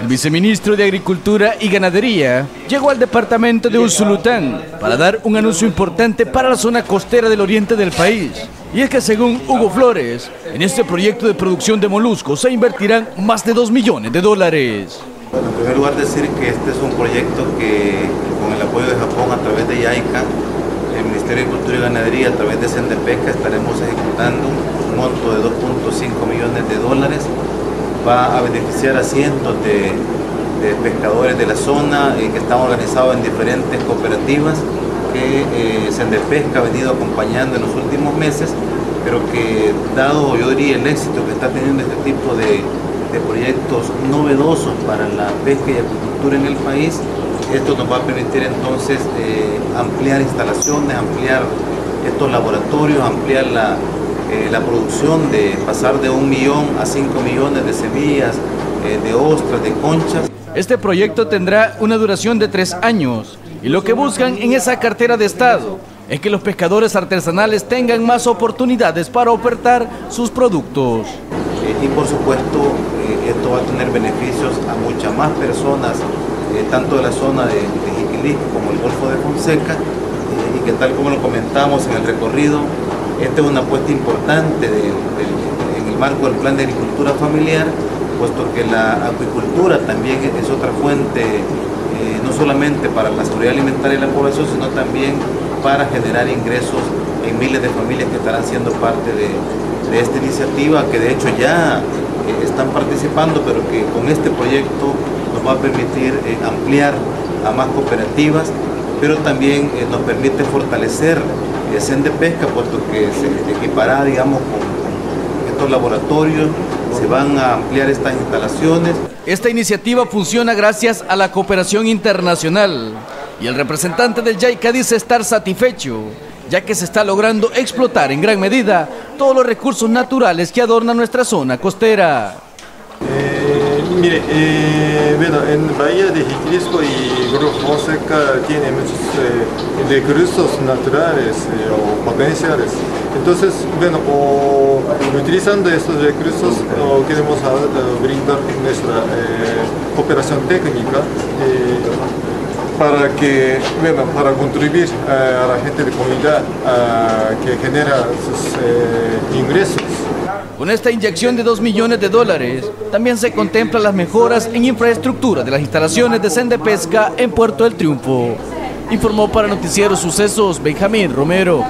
El viceministro de Agricultura y Ganadería llegó al departamento de Usulután para dar un anuncio importante para la zona costera del oriente del país. Y es que según Hugo Flores, en este proyecto de producción de moluscos se invertirán más de 2 millones de dólares. Bueno, en primer lugar decir que este es un proyecto que con el apoyo de Japón a través de YAICA, el Ministerio de Agricultura y Ganadería a través de Sendepesca estaremos ejecutando un monto de 2.5 millones de dólares va a beneficiar a cientos de, pescadores de la zona eh, que están organizados en diferentes cooperativas que eh, Sendepesca ha venido acompañando en los últimos meses, pero que dado yo diría el éxito que está teniendo este tipo de, proyectos novedosos para la pesca y agricultura en el país, esto nos va a permitir entonces eh, ampliar instalaciones, ampliar estos laboratorios, ampliar la, eh, la producción de pasar de un millón a cinco millones de semillas, eh, de ostras, de conchas. Este proyecto tendrá una duración de tres años y lo que buscan en esa cartera de Estado es que los pescadores artesanales tengan más oportunidades para ofertar sus productos. Eh, y por supuesto esto va a tener beneficios a muchas más personas, tanto de la zona de, de como el Golfo de Fonseca, y que tal como lo comentamos en el recorrido, esta es una apuesta importante en el marco del plan de agricultura familiar, puesto que la acuicultura también es otra fuente, eh, no solamente para la seguridad alimentaria de la población, sino también para generar ingresos en miles de familias que estarán siendo parte de, esta iniciativa, que de hecho ya eh, están participando, pero que con este proyecto nos va a permitir eh, ampliar a más cooperativas, pero también nos permite fortalecer de pesca, puesto que se equipará, digamos, con, estos laboratorios, se van a ampliar estas instalaciones. Esta iniciativa funciona gracias a la cooperación internacional y el representante del JICA dice estar satisfecho, ya que se está logrando explotar en gran medida todos los recursos naturales que adornan nuestra zona costera. Mire, eh, bueno, en Bahía de Jiquilisco y Grupo Fonseca tiene muchos eh, recursos naturales eh, o potenciales. Entonces, bueno, utilizando estos recursos queremos brindar nuestra cooperación técnica para que, bueno, para contribuir a la gente de comunidad que genera sus ingresos con esta inyección de 2 millones de dólares, también se contemplan las mejoras en infraestructura de las instalaciones de Sende Pesca en Puerto del Triunfo. Informó para Noticiero Sucesos Benjamín Romero.